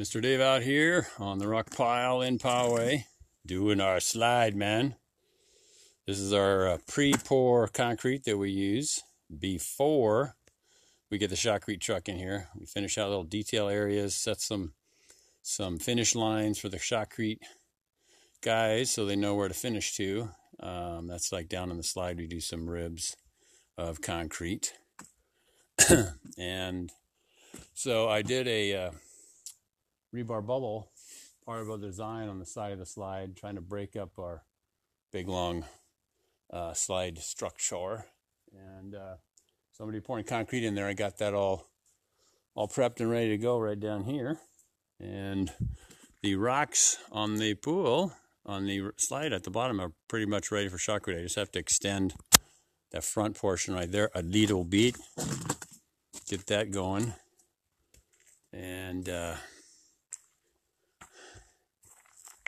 Mr. Dave out here on the rock pile in Poway doing our slide, man. This is our uh, pre-pour concrete that we use before we get the shotcrete truck in here. We finish out little detail areas, set some some finish lines for the shotcrete guys so they know where to finish to. Um, that's like down on the slide we do some ribs of concrete. and so I did a uh, rebar bubble part of a design on the side of the slide, trying to break up our big long uh, slide structure. And uh, somebody pouring concrete in there. I got that all all prepped and ready to go right down here. And the rocks on the pool on the slide at the bottom are pretty much ready for shotcrete. I just have to extend that front portion right there a little bit. Get that going. And uh,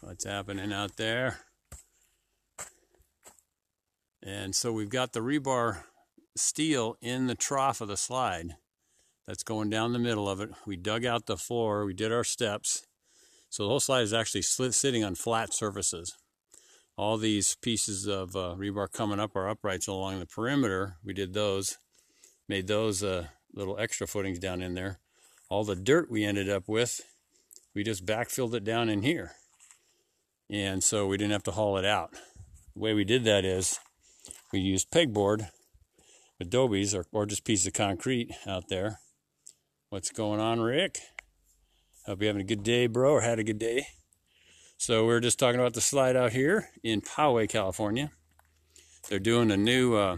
what's happening out there. And so we've got the rebar steel in the trough of the slide that's going down the middle of it. We dug out the floor, we did our steps. So the whole slide is actually sitting on flat surfaces. All these pieces of uh, rebar coming up are uprights along the perimeter, we did those, made those uh, little extra footings down in there. All the dirt we ended up with, we just backfilled it down in here and so we didn't have to haul it out. The way we did that is we used pegboard, adobes, or, or just pieces of concrete out there. What's going on, Rick? Hope you're having a good day, bro, or had a good day. So we're just talking about the slide out here in Poway, California. They're doing a new uh,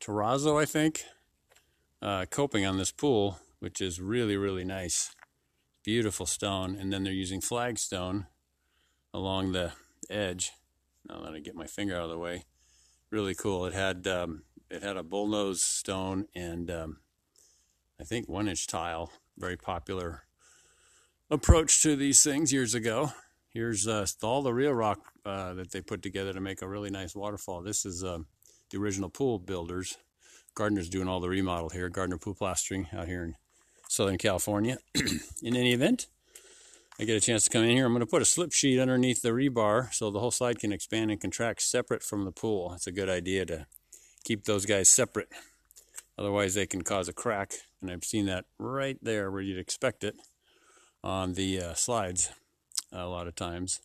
terrazzo, I think, uh, coping on this pool, which is really, really nice. Beautiful stone. And then they're using flagstone along the edge. Now that I get my finger out of the way, really cool. It had um, it had a bullnose stone and um, I think one inch tile. Very popular approach to these things years ago. Here's uh, all the real rock uh, that they put together to make a really nice waterfall. This is uh, the original pool builders. Gardner's doing all the remodel here. Gardner Pool Plastering out here in Southern California. in any event, I get a chance to come in here, I'm going to put a slip sheet underneath the rebar so the whole slide can expand and contract separate from the pool. It's a good idea to keep those guys separate. Otherwise, they can cause a crack, and I've seen that right there where you'd expect it on the uh, slides a lot of times.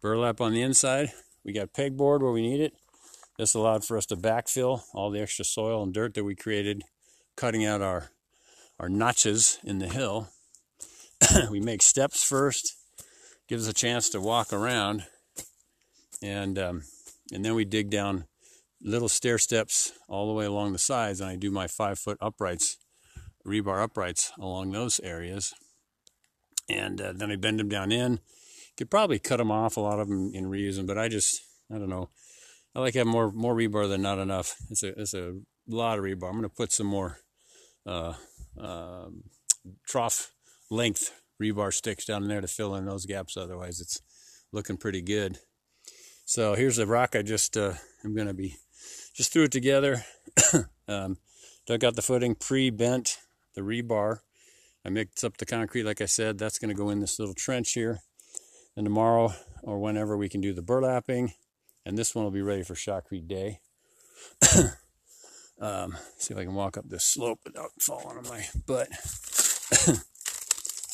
Burlap on the inside. We got pegboard where we need it. This allowed for us to backfill all the extra soil and dirt that we created, cutting out our, our notches in the hill we make steps first, gives us a chance to walk around, and um, and then we dig down little stair steps all the way along the sides, and I do my five foot uprights, rebar uprights along those areas, and uh, then I bend them down in. Could probably cut them off, a lot of them, and reuse them, but I just I don't know. I like to have more more rebar than not enough. It's a it's a lot of rebar. I'm gonna put some more uh, uh, trough length rebar sticks down there to fill in those gaps. Otherwise, it's looking pretty good. So here's the rock I just, uh, I'm going to be, just threw it together. um, dug out the footing, pre-bent the rebar. I mixed up the concrete, like I said. That's going to go in this little trench here. And tomorrow or whenever we can do the burlapping. And this one will be ready for shotcrete day. um, see if I can walk up this slope without falling on my butt.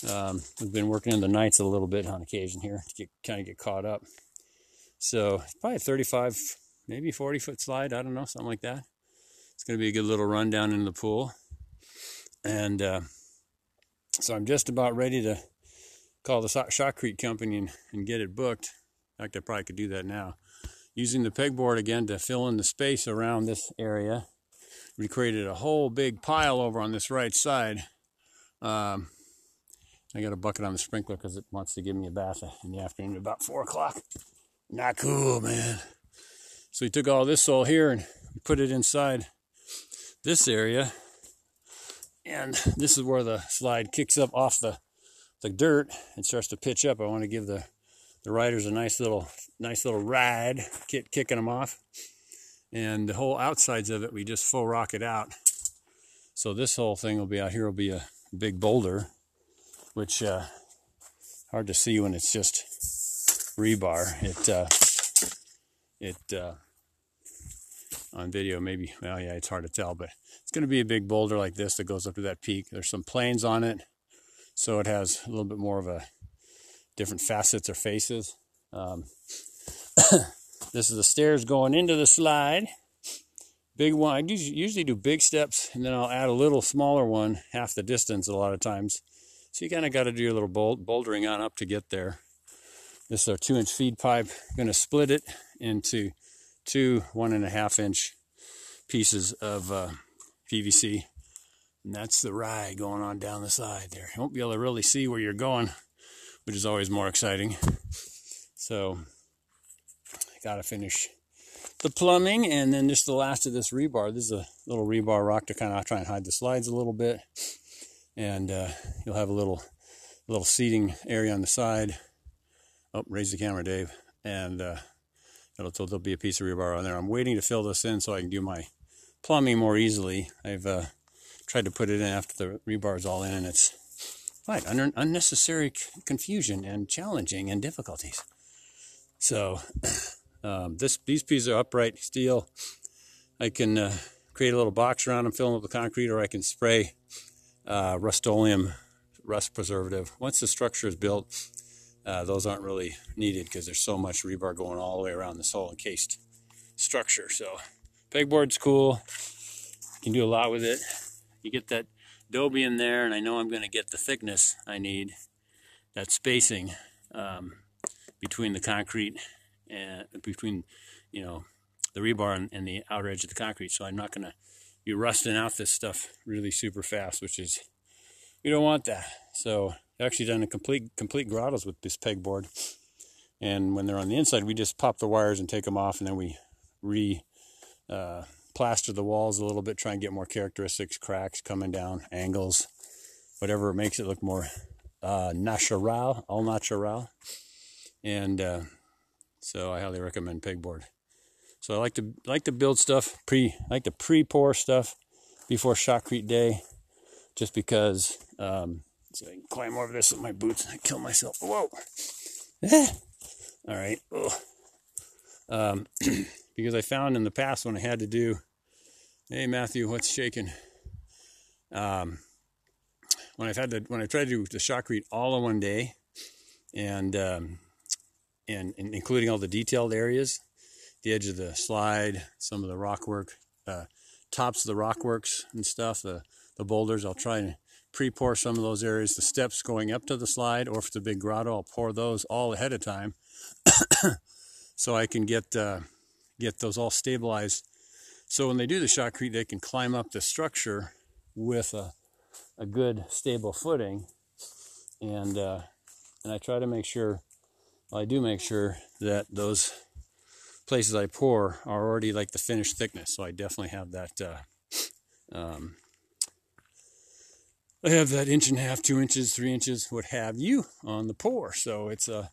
Um, we've been working in the nights a little bit on occasion here to get, kind of get caught up. So probably 35, maybe 40 foot slide. I don't know, something like that. It's going to be a good little run down into the pool. And uh, so I'm just about ready to call the Shotcrete company and, and get it booked. In fact, I probably could do that now. Using the pegboard again to fill in the space around this area. We created a whole big pile over on this right side. Um, I got a bucket on the sprinkler because it wants to give me a bath in the afternoon about four o'clock. Not cool, man. So we took all this soil here and put it inside this area. And this is where the slide kicks up off the, the dirt and starts to pitch up. I want to give the, the riders a nice little nice little ride, kick, kicking them off. And the whole outsides of it, we just full rock it out. So this whole thing will be out here will be a big boulder which uh, hard to see when it's just rebar. It uh, it uh, on video maybe well yeah it's hard to tell, but it's going to be a big boulder like this that goes up to that peak. There's some planes on it, so it has a little bit more of a different facets or faces. Um, this is the stairs going into the slide. Big one. I usually do big steps, and then I'll add a little smaller one, half the distance a lot of times. So you kind of got to do your little bouldering on up to get there. This is our two inch feed pipe. I'm going to split it into two one and a half inch pieces of uh, PVC. And that's the ride going on down the side there. You won't be able to really see where you're going, which is always more exciting. So I got to finish the plumbing and then just the last of this rebar. This is a little rebar rock to kind of try and hide the slides a little bit. And uh, you'll have a little little seating area on the side. Oh, raise the camera, Dave. And uh, it'll, there'll be a piece of rebar on there. I'm waiting to fill this in so I can do my plumbing more easily. I've uh, tried to put it in after the rebar is all in, and it's quite unnecessary confusion and challenging and difficulties. So um, this these pieces are upright steel. I can uh, create a little box around them, fill them up with concrete, or I can spray uh, Rust-Oleum rust preservative. Once the structure is built, uh, those aren't really needed because there's so much rebar going all the way around this whole encased structure. So pegboard's cool. You can do a lot with it. You get that Dobie in there, and I know I'm going to get the thickness I need, that spacing. Um, between the concrete and between, you know, the rebar and, and the outer edge of the concrete. So I'm not going to be rusting out this stuff really super fast, which is, we don't want that. So I've actually done a complete, complete grottos with this pegboard. And when they're on the inside, we just pop the wires and take them off, and then we re uh, plaster the walls a little bit, try and get more characteristics, cracks coming down, angles, whatever makes it look more uh, natural, all natural and uh, so I highly recommend pegboard. So I like to like to build stuff pre I like to pre pour stuff before shotcrete day, just because. Um, so I can climb over this with my boots and I kill myself. Whoa! All right. Um, because I found in the past when I had to do, hey Matthew, what's shaking? Um, when I've had to when I tried to do the shotcrete all in one day, and um, and, and, including all the detailed areas, the edge of the slide, some of the rock work, uh, tops of the rock works and stuff, the, the boulders. I'll try and pre-pour some of those areas, the steps going up to the slide, or if it's a big grotto, I'll pour those all ahead of time, so I can get uh, get those all stabilized. So when they do the shotcrete, they can climb up the structure with a, a good stable footing, and uh, and I try to make sure I do make sure that those places I pour are already like the finished thickness. So I definitely have that. Uh, um, I have that inch and a half, two inches, three inches, what have you, on the pour. So it's uh,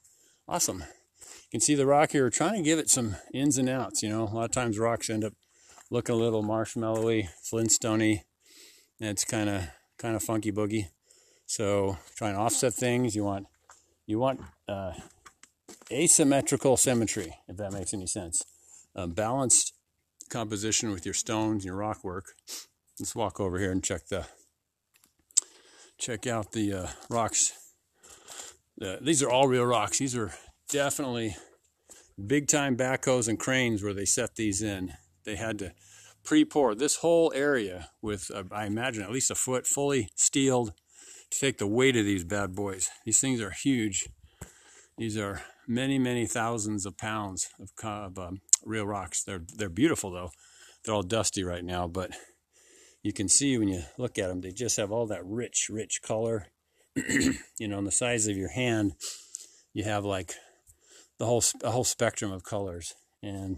awesome. You can see the rock here. Trying to give it some ins and outs. You know, a lot of times rocks end up looking a little marshmallowy, flintstony, and it's kind of kind of funky boogie. So trying to offset things. You want you want uh, asymmetrical symmetry, if that makes any sense. A balanced composition with your stones your rock work. Let's walk over here and check the check out the uh, rocks. The, these are all real rocks. These are definitely big time backhoes and cranes where they set these in. They had to pre-pour this whole area with, uh, I imagine, at least a foot fully steeled to take the weight of these bad boys. These things are huge. These are many, many thousands of pounds of, of um, real rocks. They're they're beautiful though. They're all dusty right now, but you can see when you look at them, they just have all that rich, rich color. you know, on the size of your hand, you have like the whole a whole spectrum of colors, and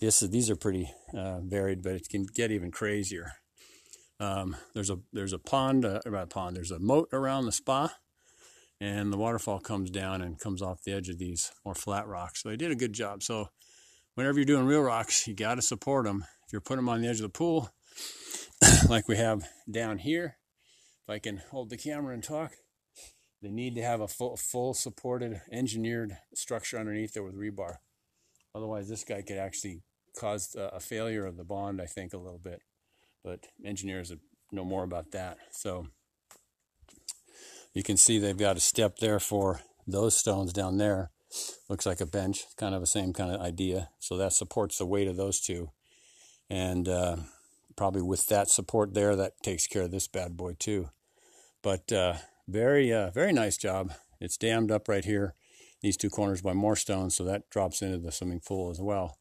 this these are pretty uh, varied, but it can get even crazier. Um, there's a there's a pond, uh, about pond. There's a moat around the spa and the waterfall comes down and comes off the edge of these more flat rocks. So they did a good job. So whenever you're doing real rocks, you got to support them. If you're putting them on the edge of the pool, like we have down here, if I can hold the camera and talk, they need to have a full, full supported, engineered structure underneath there with rebar. Otherwise, this guy could actually cause a failure of the bond, I think, a little bit. But engineers know more about that. So you can see they've got a step there for those stones down there. Looks like a bench, kind of the same kind of idea. So that supports the weight of those two. And uh, probably with that support there, that takes care of this bad boy too. But uh, very, uh, very nice job. It's dammed up right here, these two corners by more stones, so that drops into the swimming pool as well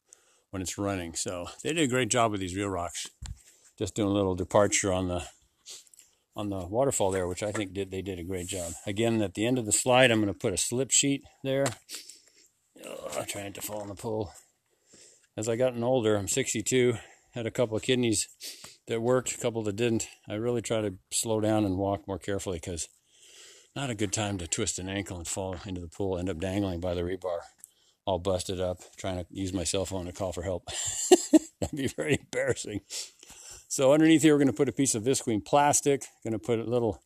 when it's running. So they did a great job with these real rocks. Just doing a little departure on the on the waterfall there, which I think did they did a great job. Again, at the end of the slide, I'm going to put a slip sheet there. Oh, trying to fall in the pool. As I gotten older, I'm 62, had a couple of kidneys that worked, a couple that didn't. I really try to slow down and walk more carefully because not a good time to twist an ankle and fall into the pool, end up dangling by the rebar, all busted up, trying to use my cell phone to call for help. That'd be very embarrassing. So underneath here, we're going to put a piece of visqueen plastic. Going to put a little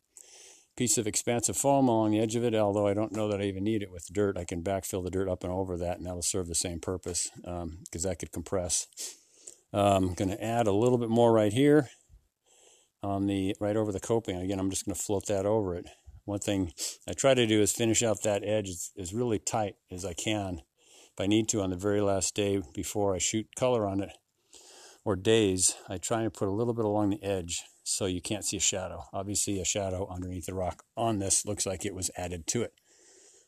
piece of expansive foam along the edge of it, although I don't know that I even need it with dirt. I can backfill the dirt up and over that, and that'll serve the same purpose because um, that could compress. I'm um, going to add a little bit more right here on the right over the coping. Again, I'm just going to float that over it. One thing I try to do is finish out that edge as, as really tight as I can. If I need to on the very last day before I shoot color on it, or days, I try and put a little bit along the edge so you can't see a shadow. Obviously, a shadow underneath the rock on this looks like it was added to it.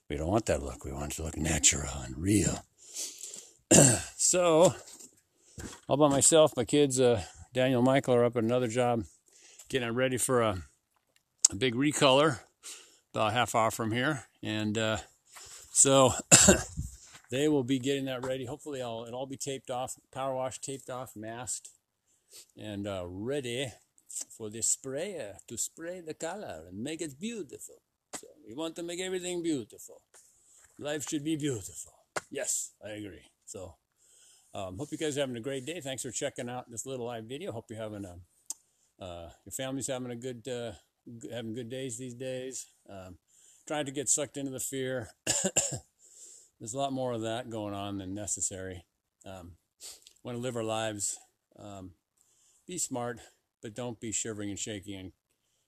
We don't want that look. We want it to look natural and real. so, all by myself, my kids, uh, Daniel Michael, are up at another job, getting ready for a, a big recolor about half hour from here. And uh, so they will be getting that ready. Hopefully, I'll, it'll all be taped off, power wash taped off, masked, and uh, ready for the sprayer to spray the color and make it beautiful. So we want to make everything beautiful. Life should be beautiful. Yes, I agree. So um, hope you guys are having a great day. Thanks for checking out this little live video. Hope you're having a, uh, your family's having a good, uh, having good days these days. Um, trying to get sucked into the fear. There's a lot more of that going on than necessary. Um, want to live our lives. Um, be smart, but don't be shivering and shaking in,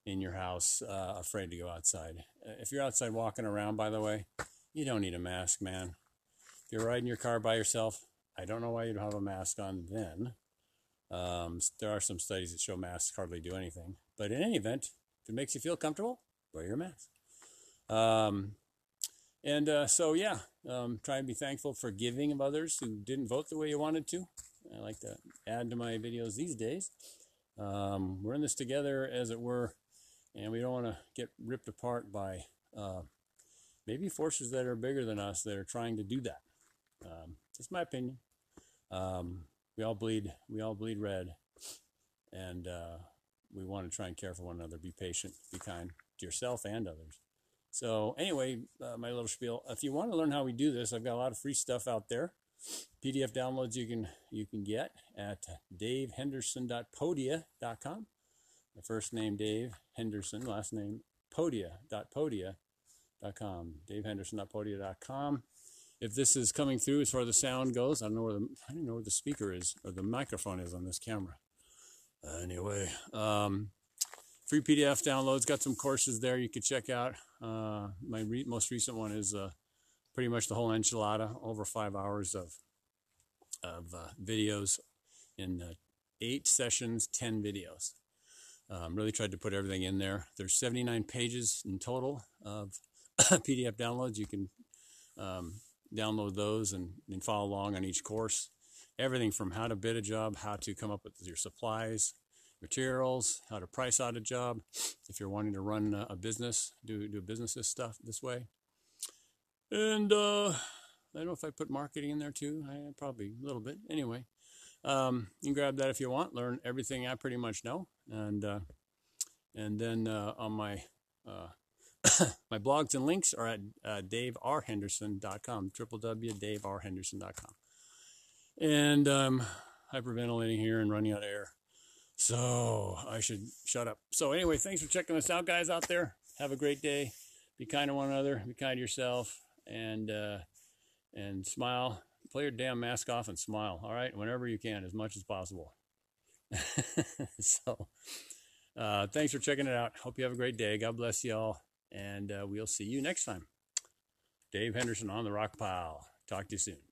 in your house, uh, afraid to go outside. If you're outside walking around, by the way, you don't need a mask, man. If you're riding your car by yourself, I don't know why you'd have a mask on then. Um, there are some studies that show masks hardly do anything. But in any event, if it makes you feel comfortable, wear your mask. Um, and uh, so, yeah, um, try and be thankful for giving of others who didn't vote the way you wanted to. I like to add to my videos these days. Um, we're in this together, as it were, and we don't want to get ripped apart by uh, maybe forces that are bigger than us that are trying to do that. Um, just my opinion. Um, we all bleed. We all bleed red, and uh, we want to try and care for one another. Be patient. Be kind to yourself and others. So anyway, uh, my little spiel. If you want to learn how we do this, I've got a lot of free stuff out there. PDF downloads you can you can get at davehenderson.podia.com. My first name Dave Henderson, last name podia.podia.com. davehenderson.podia.com. If this is coming through as far as the sound goes, I don't know where the I don't know where the speaker is or the microphone is on this camera. Anyway, um, free PDF downloads. Got some courses there you could check out. Uh, my re- most recent one is uh, pretty much the whole enchilada, over five hours of of uh, videos in uh, eight sessions, ten videos. Um, really tried to put everything in there. There's 79 pages in total of PDF downloads. You can um, download those and, and follow along on each course. Everything from how to bid a job, how to come up with your supplies, materials, how to price out a job. If you're wanting to run a business, do do business this stuff this way. And uh, I don't know if I put marketing in there too. I probably a little bit. Anyway, um, you can grab that if you want. Learn everything I pretty much know, and uh, and then uh, on my uh, my blogs and links are at uh, daverhenderson.com, www.daverhenderson.com. And um, hyperventilating here and running out of air. So I should shut up. So anyway, thanks for checking us out, guys out there. Have a great day. be kind to one another, be kind to yourself, and uh, and smile. Play your damn mask off and smile. All right, whenever you can, as much as possible. so, uh, thanks for checking it out. Hope you have a great day. God bless you all, and uh, we'll see you next time. Dave Henderson on the Rock Pile. Talk to you soon.